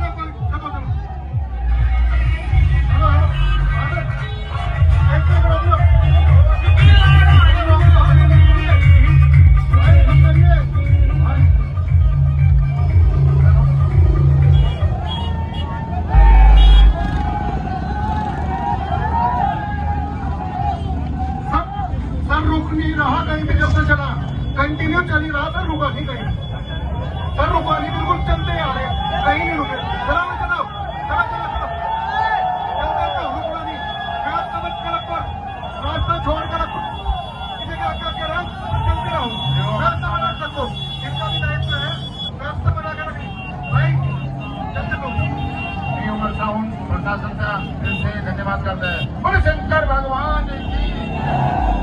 come हूँ। प्रशासन का दिल से धन्यवाद करते हैं। बोले शंकर भगवान की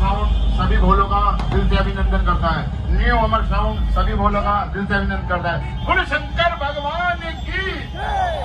साउंड सभी भोलों का दिल से अभिनंदन करता है। न्यू अमर साउंड सभी भोलों का दिल से अभिनंदन करता है। गुण शंकर भगवान की।